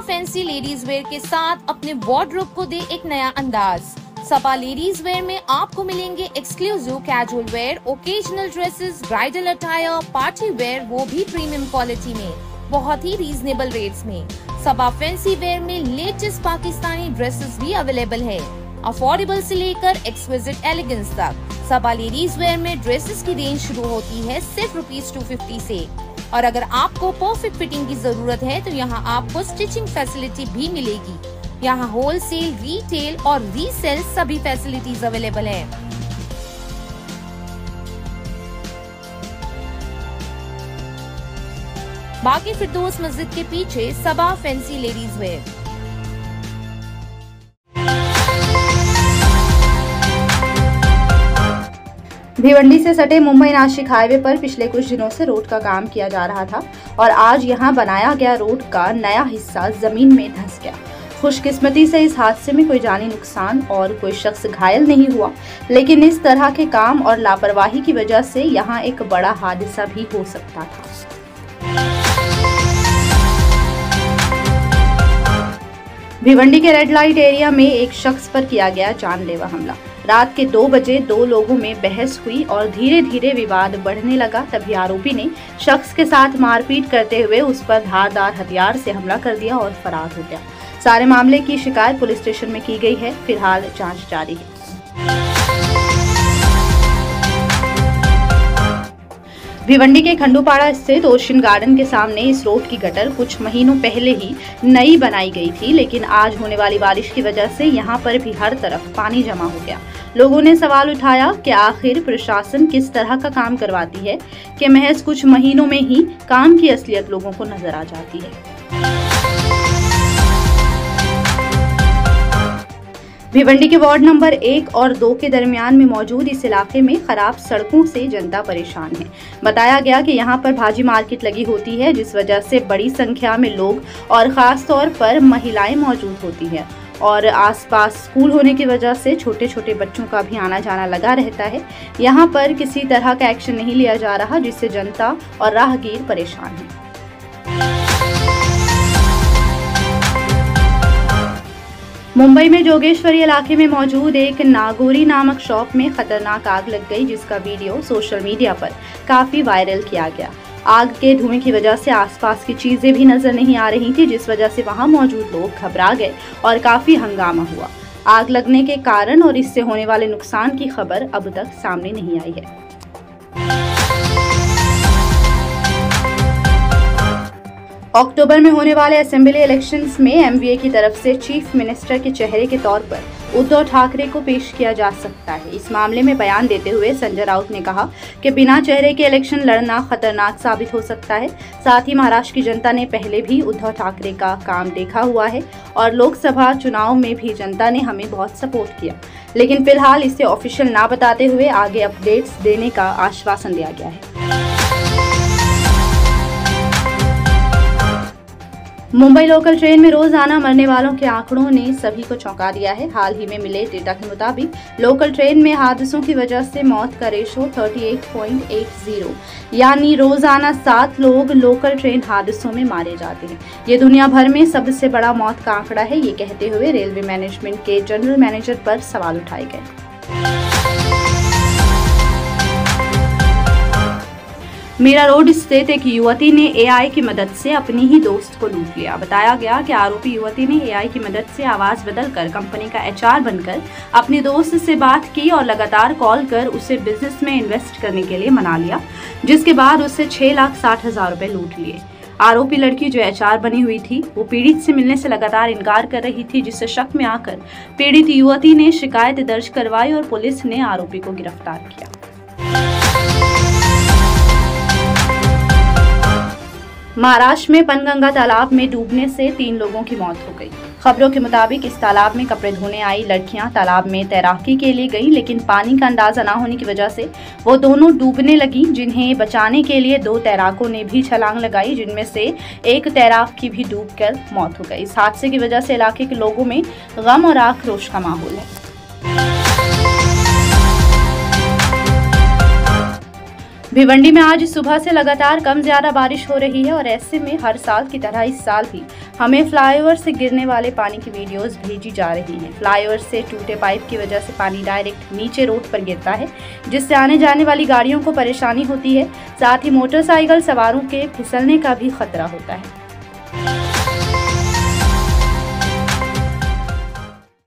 Fancy ladies where के साथ अपने वार्डरोब को दे एक नया अंदाज। सपा लेडीज़ वेयर में आपको मिलेंगे exclusive casual wear occasional dresses bridal attire party wear वो भी प्रीमियम क्वालिटी में, बहुत ही रीजनेबल रेट्स में। सबा फैंसी वेयर में लेटेस्ट पाकिस्तानी ड्रेसेस भी अवेलेबल है। अफोर्डेबल से लेकर एक्सक्विजिट एलिगेंस तक। सबा लेडीज़ वेयर में ड्रेसेस की रेंज शुरू होती है सिर्फ़ रुपीज़ टू फिफ्टी ऐसी और अगर आपको परफेक्ट फिटिंग की ज़रूरत है तो यहाँ आपको स्टिचिंग फैसिलिटी भी मिलेगी। यहाँ होलसेल रिटेल और रीसेल सभी फैसिलिटीज़ अवेलेबल है। बाकी फिर दोस्त मस्जिद के पीछे Saba fancy ladies wear Bhiwandi से सटे मुंबई नासिक हाईवे पर पिछले कुछ दिनों से रोड का काम किया जा रहा था और आज यहाँ बनाया गया रोड का नया हिस्सा ज़मीन में धंस गया। खुशकिस्मती से इस हादसे में कोई जानी नुकसान और कोई शख्स घायल नहीं हुआ, लेकिन इस तरह के काम और लापरवाही की वजह से यहाँ एक बड़ा हादसा भी हो सकता था। भिवंडी के रेड लाइट एरिया में एक शख्स पर किया गया जानलेवा हमला। रात के दो बजे दो लोगों में बहस हुई और धीरे धीरे विवाद बढ़ने लगा, तभी आरोपी ने शख्स के साथ मारपीट करते हुए उस पर धारदार हथियार से हमला कर दिया और फरार हो गया। सारे मामले की शिकायत पुलिस स्टेशन में की गई है, फ़िलहाल जाँच जारी है। भिवंडी के खंडूपाड़ा स्थित ओशन गार्डन के सामने इस रोड की गटर कुछ महीनों पहले ही नई बनाई गई थी, लेकिन आज होने वाली बारिश की वजह से यहाँ पर भी हर तरफ़ पानी जमा हो गया। लोगों ने सवाल उठाया कि आखिर प्रशासन किस तरह का काम करवाती है कि महज कुछ महीनों में ही काम की असलियत लोगों को नज़र आ जाती है। भिवंडी के वार्ड नंबर एक और दो के दरमियान में मौजूद इस इलाके में खराब सड़कों से जनता परेशान है। बताया गया कि यहाँ पर भाजी मार्केट लगी होती है, जिस वजह से बड़ी संख्या में लोग और ख़ास तौर पर महिलाएँ मौजूद होती हैं। और आसपास स्कूल होने की वजह से छोटे छोटे बच्चों का भी आना जाना लगा रहता है। यहाँ पर किसी तरह का एक्शन नहीं लिया जा रहा, जिससे जनता और राहगीर परेशान है। मुंबई में जोगेश्वरी इलाके में मौजूद एक नागोरी नामक शॉप में खतरनाक आग लग गई, जिसका वीडियो सोशल मीडिया पर काफ़ी वायरल किया गया। आग के धुएँ की वजह से आसपास की चीज़ें भी नज़र नहीं आ रही थी, जिस वजह से वहाँ मौजूद लोग घबरा गए और काफ़ी हंगामा हुआ। आग लगने के कारण और इससे होने वाले नुकसान की खबर अब तक सामने नहीं आई है। अक्टूबर में होने वाले असेंबली इलेक्शंस में एमवीए की तरफ़ से चीफ मिनिस्टर के चेहरे के तौर पर उद्धव ठाकरे को पेश किया जा सकता है। इस मामले में बयान देते हुए संजय राउत ने कहा कि बिना चेहरे के इलेक्शन लड़ना खतरनाक साबित हो सकता है। साथ ही महाराष्ट्र की जनता ने पहले भी उद्धव ठाकरे का काम देखा हुआ है और लोकसभा चुनाव में भी जनता ने हमें बहुत सपोर्ट किया। लेकिन फ़िलहाल इसे ऑफिशियल ना बताते हुए आगे अपडेट्स देने का आश्वासन दिया गया है। मुंबई लोकल ट्रेन में रोज़ाना मरने वालों के आंकड़ों ने सभी को चौंका दिया है। हाल ही में मिले डेटा के मुताबिक लोकल ट्रेन में हादसों की वजह से मौत का रेशो 38.80 यानी रोज़ाना सात लोग लोकल ट्रेन हादसों में मारे जाते हैं। ये दुनिया भर में सबसे बड़ा मौत का आंकड़ा है, ये कहते हुए रेलवे मैनेजमेंट के जनरल मैनेजर पर सवाल उठाए गए। मीरा रोड स्थित एक युवती ने एआई की मदद से अपनी ही दोस्त को लूट लिया। बताया गया कि आरोपी युवती ने एआई की मदद से आवाज़ बदलकर कंपनी का एचआर बनकर अपने दोस्त से बात की और लगातार कॉल कर उसे बिज़नेस में इन्वेस्ट करने के लिए मना लिया, जिसके बाद उससे छह लाख साठ हज़ार रुपए लूट लिए। आरोपी लड़की जो एचआर बनी हुई थी, वो पीड़ित से मिलने से लगातार इनकार कर रही थी जिससे शक में आकर पीड़ित युवती ने शिकायत दर्ज करवाई और पुलिस ने आरोपी को गिरफ़्तार किया। महाराष्ट्र में पनगंगा तालाब में डूबने से तीन लोगों की मौत हो गई। खबरों के मुताबिक इस तालाब में कपड़े धोने आई लड़कियाँ। तालाब में तैराकी के लिए गईं, लेकिन पानी का अंदाज़ा न होने की वजह से वो दोनों डूबने लगी, जिन्हें बचाने के लिए दो तैराकों ने भी छलांग लगाई, जिनमें से एक तैराक की भी डूबकर मौत हो गई। इस हादसे की वजह से इलाके के लोगों में गम और आक्रोश का माहौल है। भिवंडी में आज सुबह से लगातार कम ज़्यादा बारिश हो रही है और ऐसे में हर साल की तरह इस साल भी हमें फ्लाईओवर से गिरने वाले पानी की वीडियोस भेजी जा रही हैं। फ्लाईओवर से टूटे पाइप की वजह से पानी डायरेक्ट नीचे रोड पर गिरता है, जिससे आने जाने वाली गाड़ियों को परेशानी होती है। साथ ही मोटरसाइकिल सवारों के फिसलने का भी खतरा होता है।